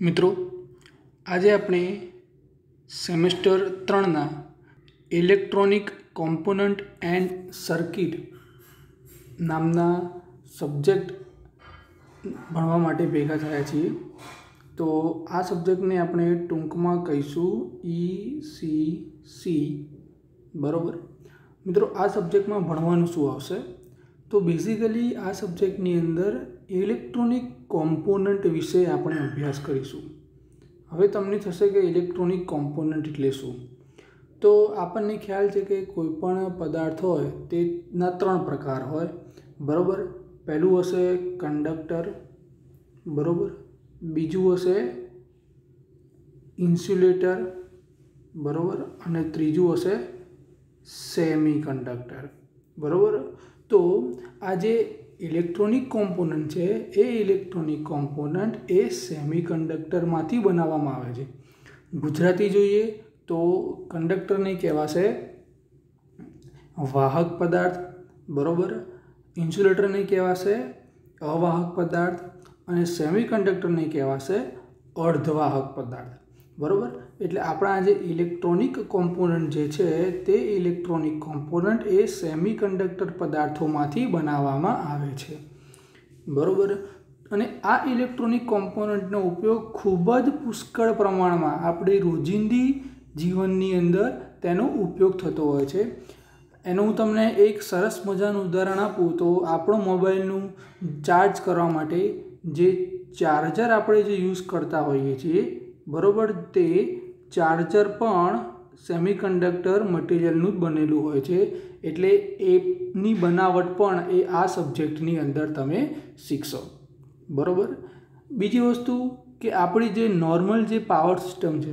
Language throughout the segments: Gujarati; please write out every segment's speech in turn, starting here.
મિત્રો, આજે આપણે સેમેસ્ટર ત્રણના ઇલેક્ટ્રોનિક કોમ્પોનન્ટ એન્ડ સર્કિટ નામના સબ્જેક્ટ ભણવા માટે ભેગા થયા છીએ. તો આ સબ્જેક્ટને આપણે ટૂંકમાં કહીશું ઈ સી સી બરાબર? મિત્રો, આ સબ્જેક્ટમાં ભણવાનું શું આવશે? તો બેઝિકલી આ સબ્જેક્ટની અંદર ઇલેક્ટ્રોનિક કોમ્પોનન્ટ વિશે આપણે અભ્યાસ કરીશું. હવે તમને થશે કે ઇલેક્ટ્રોનિક કોમ્પોનન્ટ એટલે શું? તો આપણને ખ્યાલ છે કે કોઈપણ પદાર્થ હોય તેના ત્રણ પ્રકાર હોય. બરાબર? પહેલું હશે કંડક્ટર બરાબર? બીજું હશે ઇન્સ્યુલેટર બરાબર? અને ત્રીજું હશે સેમી કંડક્ટર બરાબર? તો આ જે ઇલેક્ટ્રોનિક કોમ્પોનન્ટ છે, એ ઇલેક્ટ્રોનિક કોમ્પોનન્ટ એ સેમી કંડક્ટરમાંથી બનાવવામાં આવે છે. ગુજરાતી જોઈએ તો કંડક્ટરને કહેવાશે વાહક પદાર્થ, બરાબર? ઇન્સ્યુલેટરને કહેવાશે અવાહક પદાર્થ અને સેમી કંડક્ટરને કહેવાશે અર્ધવાહક પદાર્થ, બરાબર? એટલે આપણા જે ઇલેક્ટ્રોનિક કોમ્પોનન્ટ જે છે, તે ઇલેક્ટ્રોનિક કોમ્પોનન્ટ એ સેમી કંડક્ટર પદાર્થોમાંથી બનાવવામાં આવે છે. બરાબર? અને આ ઇલેક્ટ્રોનિક કોમ્પોનન્ટનો ઉપયોગ ખૂબ જ પુષ્કળ પ્રમાણમાં આપણે રોજિંદી જીવનની અંદર તેનો ઉપયોગ થતો હોય છે. એનું હું તમને એક સરસ મજાનું ઉદાહરણ આપું તો આપણો મોબાઈલનું ચાર્જ કરવા માટે જે ચાર્જર આપણે જે યુઝ કરતા હોઈએ છીએ, બરાબર? તે ચાર્જર પણ સેમિકન્ડક્ટર મટીરિયલનું જ બનેલું હોય છે. એટલે એની બનાવટ પણ એ આ સબ્જેક્ટની અંદર તમે શીખશો. બરાબર? બીજી વસ્તુ કે આપણી જે નોર્મલ જે પાવર સિસ્ટમ છે,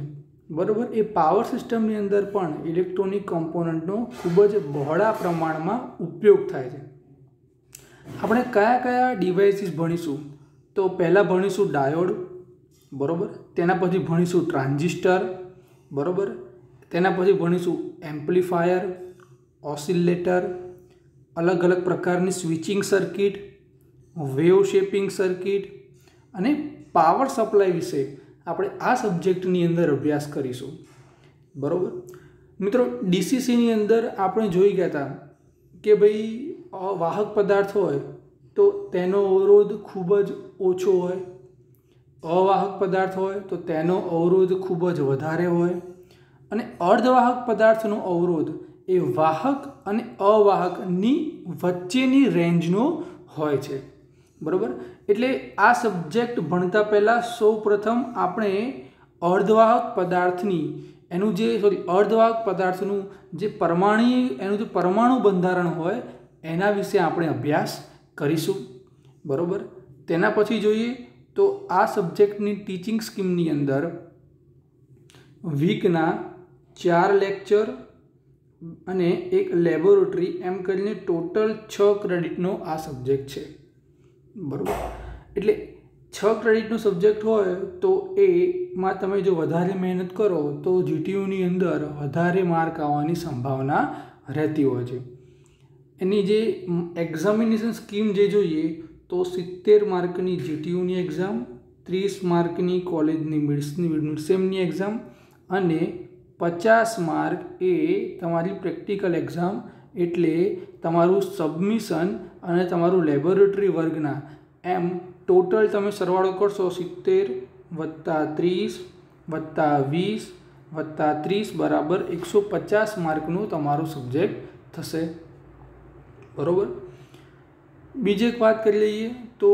બરાબર? એ પાવર સિસ્ટમની અંદર પણ ઇલેક્ટ્રોનિક કોમ્પોનન્ટનો ખૂબ જ બહોળા પ્રમાણમાં ઉપયોગ થાય છે. આપણે કયા કયા ડિવાઇસીસ ભણીશું? તો પહેલાં ભણીશું ડાયોડ, બરાબર? તેના પછી ભણીશું ટ્રાન્ઝિસ્ટર બરાબર? તેના પછી ભણીશું એમ્પ્લીફાયર, ઓસિલેટર, અલગ અલગ પ્રકારની switching circuit, wave shaping circuit અને પાવર સપ્લાય વિશે આપણે આ સબ્જેક્ટની અંદર અભ્યાસ કરીશું. બરાબર? મિત્રો, ડીસીસીની અંદર આપણે જોઈ ગયા હતા કે ભાઈ વાહક પદાર્થ હોય તો તેનો અવરોધ ખૂબ જ ઓછો હોય. અવાહક પદાર્થ હોય તો તેનો અવરોધ ખૂબ જ વધારે હોય. અને અર્ધવાહક પદાર્થનો અવરોધ એ વાહક અને અવાહકની વચ્ચેની રેન્જનો હોય છે. બરાબર? એટલે આ સબ્જેક્ટ ભણતા પહેલાં સૌ પ્રથમ આપણે અર્ધવાહક પદાર્થની એનું જે સોરી અર્ધવાહક પદાર્થનું જે પરમાણી એનું જે પરમાણુ બંધારણ હોય, એના વિશે આપણે અભ્યાસ કરીશું. બરાબર? તેના પછી જોઈએ તો આ સબ્જેક્ટની ટીચિંગ સ્કીમની અંદર વીકના ચાર લેક્ચર અને એક લેબોરેટરી એમ કરીને ટોટલ છ ક્રેડિટનો આ સબ્જેક્ટ છે. બરાબર? એટલે છ ક્રેડિટનો સબ્જેક્ટ હોય તો એમાં તમે જો વધારે મહેનત કરો તો જીટીયુની અંદર વધારે માર્ક આવવાની સંભાવના રહેતી હોય છે. એની જે એક્ઝામિનેશન સ્કીમ જે જોઈએ તો સિત્તેર માર્કની જીટીયુની એક્ઝામ ત્રીસ માર્કની કોલેજની મિડ્સની મિડસેમની એક્ઝામ અને પચાસ માર્ક એ તમારી પ્રેક્ટિકલ એક્ઝામ એટલે તમારું સબમિશન અને તમારું લેબોરેટરી વર્ગના. એમ ટોટલ તમે સરવાળો કરશો સિત્તેર વત્તા ત્રીસ વત્તા વીસ વત્તા ત્રીસ બરાબર એકસો પચાસ માર્કનું તમારું સબ્જેક્ટ થશે. બરાબર? બીજી એક વાત કરી લઈએ તો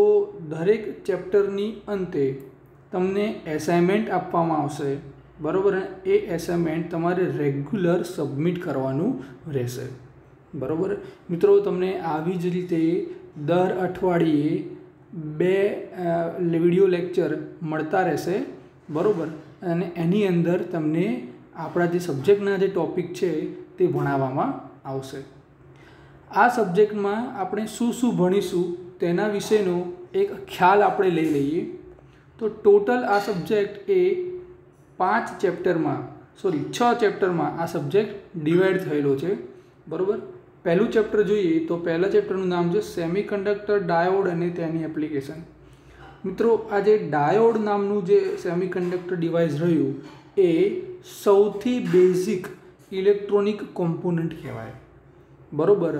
દરેક ચેપ્ટરની અંતે તમને એસાઇનમેન્ટ આપવામાં આવશે. બરાબર? એ એસાઇનમેન્ટ તમારે રેગ્યુલર સબમિટ કરવાનું રહેશે. બરાબર? મિત્રો, તમને આવી જ રીતે દર અઠવાડિયે બે વીડિયો લેક્ચર મળતા રહેશે. બરાબર? અને એની અંદર તમને આપણા જે સબ્જેક્ટના જે ટૉપિક છે તે ભણાવવામાં આવશે. આ સબ્જેક્ટમાં આપણે શું શું ભણીશું તેના વિશેનો એક ખ્યાલ આપણે લઈ લઈએ. તો ટોટલ આ સબ્જેક્ટ એ પાંચ ચેપ્ટરમાં, સોરી, છ ચેપ્ટરમાં આ સબ્જેક્ટ ડિવાઈડ થયેલો છે. બરાબર? પહેલું ચેપ્ટર જોઈએ તો પહેલા ચેપ્ટરનું નામ છે સેમી કંડક્ટર ડાયોડ અને તેની એપ્લિકેશન. મિત્રો, આ જે ડાયોડ નામનું જે સેમિકન્ડક્ટર ડિવાઇસ રહ્યું, એ સૌથી બેઝિક ઇલેક્ટ્રોનિક કોમ્પોનન્ટ કહેવાય. બરાબર.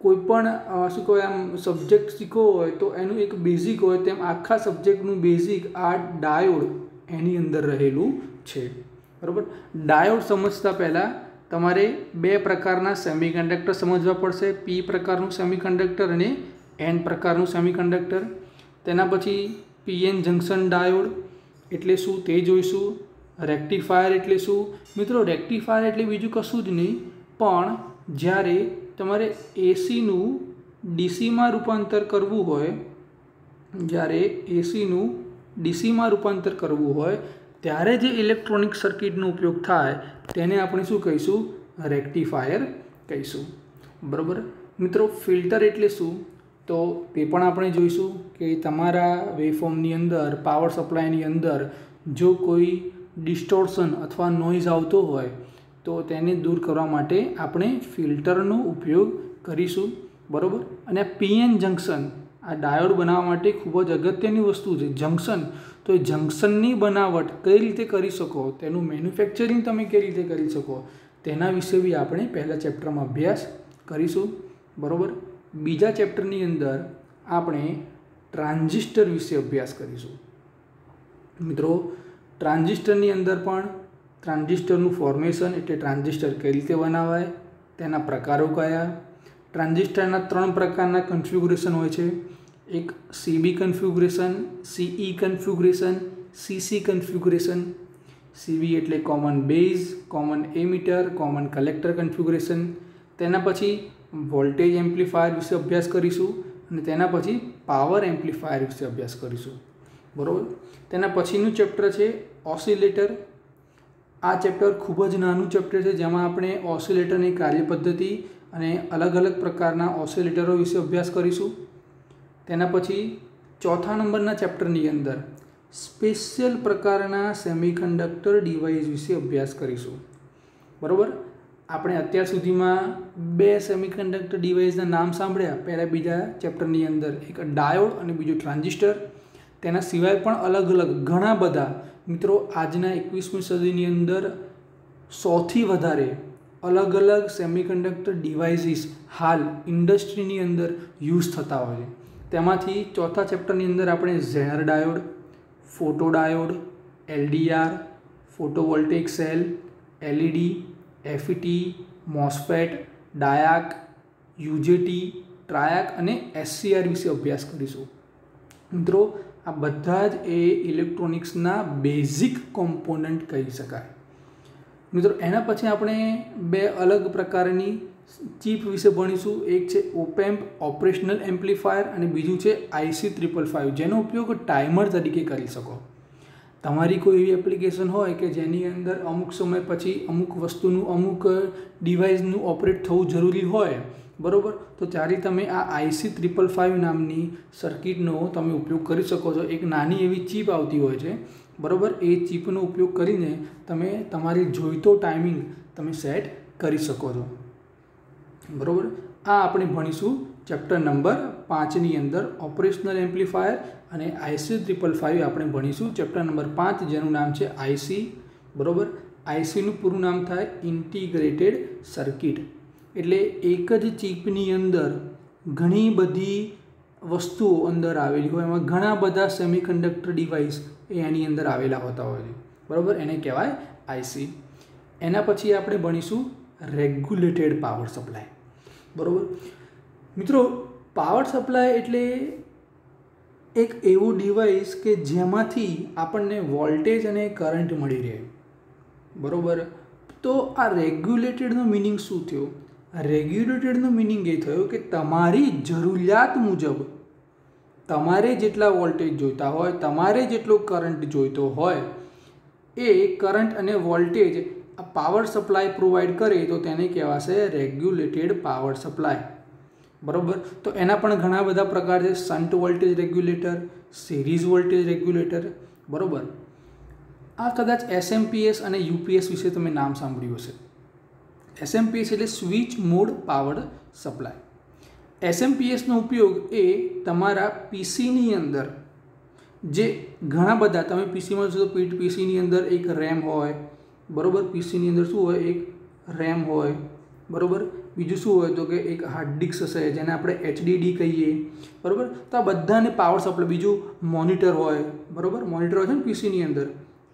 કોઈ પણ શું કહેવાય, આમ સબ્જેક્ટ શીખવો હોય તો એનું એક બેઝિક હોય તેમ આખા સબ્જેક્ટનું બેઝિક આ ડાયોડ એની અંદર રહેલું છે. બરાબર? ડાયોડ સમજતા પહેલાં તમારે બે પ્રકારના સેમિકન્ડક્ટર સમજવા પડશે. પી પ્રકારનું સેમિકન્ડક્ટર અને એન પ્રકારનું સેમિકન્ડક્ટર તેના પછી પીએન જંકશન ડાયોડ એટલે શું તે જોઈશું. રેક્ટિફાયર એટલે શું? મિત્રો રેક્ટિફાયર એટલે બીજું કશું જ નહીં, પણ જ્યારે તમારે એસીનું ડીસીમાં રૂપાંતર કરવું હોય, જ્યારે એસીનું ડીસીમાં રૂપાંતર કરવું હોય, ત્યારે જે ઇલેક્ટ્રોનિક સર્કિટનો ઉપયોગ થાય, તેને આપણે શું કહીશું? રેક્ટિફાયર કહીશું. બરાબર? મિત્રો, ફિલ્ટર એટલે શું? તો તે પણ આપણે જોઈશું કે તમારા વેફોર્મની અંદર, પાવર સપ્લાયની અંદર, જો કોઈ ડિસ્ટોર્શન અથવા નોઇઝ આવતો હોય તો તેને દૂર કરવા માટે આપણે ફિલ્ટરનો ઉપયોગ કરીશું, બરાબર? અને પીએન જંક્શન, આ ડાયોડ બનાવવા માટે ખૂબ જ અગત્યની વસ્તુ છે. જંક્શન, તો એ જંક્શનની બનાવટ કઈ રીતે કરી શકો, તેનું મેન્યુફેક્ચરિંગ તમે કઈ રીતે કરી શકો, તેના વિશે બી આપણે પહેલાં ચેપ્ટરમાં અભ્યાસ કરીશું, બરાબર? બીજા ચેપ્ટરની અંદર આપણે ટ્રાન્ઝિસ્ટર વિશે અભ્યાસ કરીશું. મિત્રો, ટ્રાન્ઝિસ્ટરની અંદર પણ ટ્રાન્ઝિસ્ટરનું ફોર્મેશન એટલે ટ્રાન્ઝિસ્ટર કઈ રીતે બનાવાય, તેના પ્રકારો કયા, ટ્રાન્ઝિસ્ટરના ત્રણ પ્રકારના કન્ફિગ્યુરેશન હોય છે. એક CB configuration CE configuration CC configuration CB એટલે common base common emitter common collector configuration તેના પછી વોલ્ટેજ એમ્પ્લીફાયર વિશે અભ્યાસ કરીશું અને તેના પછી પાવર એમ્પ્લીફાયર વિશે અભ્યાસ કરીશું. બરાબર? તેના પછીનું ચેપ્ટર છે ઓસિલેટર આ ચેપ્ટર ખૂબ જ નાનું ચેપ્ટર છે, જેમાં આપણે ઓસિલેટરની કાર્યપદ્ધતિ અને અલગ અલગ પ્રકારના ઓસિલેટરો વિશે અભ્યાસ કરીશું. તેના પછી ચોથા નંબરના ચેપ્ટરની અંદર સ્પેશિયલ પ્રકારના સેમિકન્ડક્ટર ડિવાઇસ વિશે અભ્યાસ કરીશું. બરાબર? આપણે અત્યાર સુધીમાં બે સેમિકન્ડક્ટર ડિવાઇસના નામ સાંભળ્યા, પહેલાં બીજા ચેપ્ટરની અંદર એક ડાયોડ અને બીજું ટ્રાન્ઝિસ્ટર. તેના સિવાય પણ અલગ અલગ ઘણા બધા મિત્રો, આજના એકવીસમી સદીની અંદર સૌથી વધારે અલગ અલગ સેમિકન્ડક્ટર ડિવાઇસીસ હાલ ઇન્ડસ્ટ્રીની અંદર યુઝ થતા હોય છે. તેમાંથી ચોથા ચેપ્ટરની અંદર આપણે Zener diode photodiode LDR photovoltaic cell, LED, FET MOSFET DIAC, UJT, TRIAC અને એસસીઆર વિશે અભ્યાસ કરીશું. મિત્રો આ બધા જ એ ઇલેક્ટ્રોનિક્સના બેઝિક કોમ્પોનન્ટ કહી શકાય. મિત્રો, એના પછી આપણે બે અલગ પ્રકારની ચીપ વિશે ભણીશું. એક છે ઓપેમ્પ ઓપરેશનલ એમ્પ્લીફાયર અને બીજું છે આઈસી ત્રિપલ ફાઇવ જેનો ઉપયોગ ટાઈમર તરીકે કરી શકો. તમારી કોઈ એવી એપ્લિકેશન હોય કે જેની અંદર અમુક સમય પછી અમુક વસ્તુનું, અમુક ડિવાઇસનું ઓપરેટ થવું જરૂરી હોય બરાબર? તો ત્યારે તમે આ આઈસી ત્રિપલ ફાઇવ નામની સર્કિટનો તમે ઉપયોગ કરી શકો છો. એક નાની એવી ચીપ આવતી હોય છે. બરાબર? એ ચીપનો ઉપયોગ કરીને તમે તમારી જોઈતો ટાઈમિંગ તમે સેટ કરી શકો છો. બરાબર? આ આપણે ભણીશું ચેપ્ટર નંબર પાંચની અંદર ઓપરેશનલ એમ્પ્લીફાયર અને આઈસી ત્રિપલ ફાઇવ આપણે ભણીશું ચેપ્ટર નંબર પાંચ, જેનું નામ છે આઈસી. બરાબર? આઈસીનું પૂરું નામ થાય ઇન્ટિગ્રેટેડ સર્કિટ. એટલે એક જ ચીપની અંદર ઘણી બધી વસ્તુઓ અંદર આવેલી હોય. એમાં ઘણા બધા સેમિકન્ડક્ટર ડિવાઇસ એની અંદર આવેલા હોતા હોય છે. બરાબર? એને કહેવાય આઈસી એના પછી આપણે ભણીશું રેગ્યુલેટેડ પાવર સપ્લાય બરાબર? મિત્રો પાવર સપ્લાય એટલે એક એવું ડિવાઇસ કે જેમાંથી આપણને વોલ્ટેજ અને કરંટ મળી રહે. બરાબર? તો આ રેગ્યુલેટેડનો મિનિંગ શું થયો? રેગ્યુલેટેડનો મિનિંગ એ થયો કે તમારી જરૂરિયાત મુજબ તમારે જેટલા વોલ્ટેજ જોઈતા હોય, તમારે જેટલો કરંટ જોઈતો હોય, એ કરંટ અને વોલ્ટેજ આ પાવર સપ્લાય પ્રોવાઈડ કરે તો તેને કહેવાશે રેગ્યુલેટેડ પાવર સપ્લાય બરાબર? તો એના પણ ઘણા બધા પ્રકાર છે. Shunt voltage regulator series voltage regulator બરાબર? આ કદાચ એસએમપીએસ અને યુપીએસ વિશે તમે નામ સાંભળ્યું હશે. એસએમપીએસ એટલે સ્વિચ મોડ પાવર સપ્લાય. એસએમપીએસનો ઉપયોગ એ તમારા પીસીની અંદર જે ઘણા બધા, તમે પીસીમાં જો પીટ પીસીની અંદર એક રેમ હોય, બરાબર? પીસીની અંદર શું હોય? એક રેમ હોય, બરાબર? બીજું શું હોય? તો કે એક હાર્ડ ડિસ્ક હશે, જેને આપણે એચડીડી કહીએ, બરાબર? તો આ બધાને પાવર સપ્લાય. બીજું મોનિટર હોય, બરાબર? મોનિટર હોય છે ને પીસીની અંદર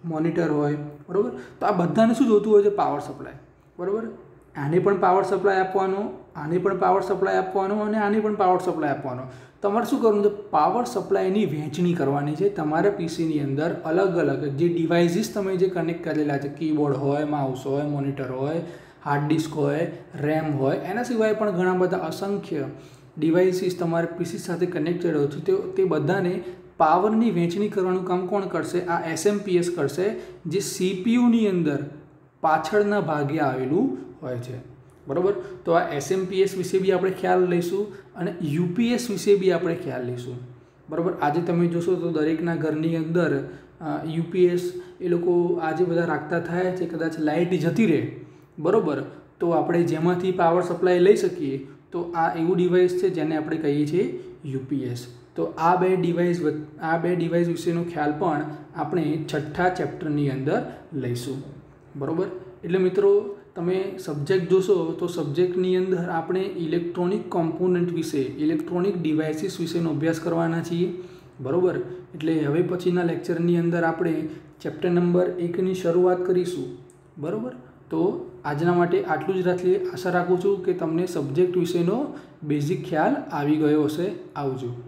મોનિટર હોય, બરાબર? તો આ બધાને શું જોતું હોય છે? પાવર સપ્લાય, બરાબર? આને પણ પાવર સપ્લાય આપવાનો, આને પણ પાવર સપ્લાય આપવાનો અને આને પણ પાવર સપ્લાય આપવાનો. તમારે શું કરવાનું? છે પાવર સપ્લાયની વહેંચણી કરવાની છે. તમારા પીસીની અંદર અલગ અલગ જે ડિવાઇસીસ તમે જે કનેક્ટ કરેલા છે કીબોર્ડ હોય માઉસ હોય મોનિટર હોય હાર્ડ ડિસ્ક હોય રેમ હોય, એના સિવાય પણ ઘણા બધા અસંખ્ય ડિવાઇસીસ તમારે પીસી સાથે કનેક્ટ કર્યો છે. તે તે બધાને પાવરની વહેંચણી કરવાનું કામ કોણ કરશે? આ એસએમપીએસ કરશે, જે સીપીયુની અંદર પાછળના ભાગે આવેલું હોય છે. બરાબર? તો આ એસએમપીએસ વિશે બી આપણે ખ્યાલ લઈશું અને યુપીએસ વિશે બી આપણે ખ્યાલ લઈશું. બરાબર? આજે તમે જોશો તો દરેકના ઘરની અંદર યુપીએસ એ લોકો આજે બધા રાખતા થાય છે, કદાચ લાઇટ જતી રહે. બરાબર? તો આપણે જેમાંથી પાવર સપ્લાય લઈ શકીએ, તો આ એવું ડિવાઇસ છે જેને આપણે કહીએ છીએ યુપીએસ તો આ બે ડિવાઇસ આ બે ડિવાઇસ વિશેનો ખ્યાલ પણ આપણે છઠ્ઠા ચેપ્ટરની અંદર લઈશું. બરાબર? એટલે મિત્રો તમે સબ્જેક્ટ જોશો તો સબ્જેક્ટની અંદર આપણે ઇલેક્ટ્રોનિક કોમ્પોનન્ટ વિશે ઇલેક્ટ્રોનિક ડિવાઇસીસ વિશેનો અભ્યાસ કરવાના છીએ. બરાબર? એટલે હવે પછીના લેક્ચરની અંદર આપણે ચેપ્ટર નંબર એકની શરૂઆત કરીશું. બરાબર? તો આજના માટે આટલું જ રાખીએ. આશા રાખું છું કે તમને સબ્જેક્ટ વિશેનો બેઝિક ખ્યાલ આવી ગયો હશે. આવજો.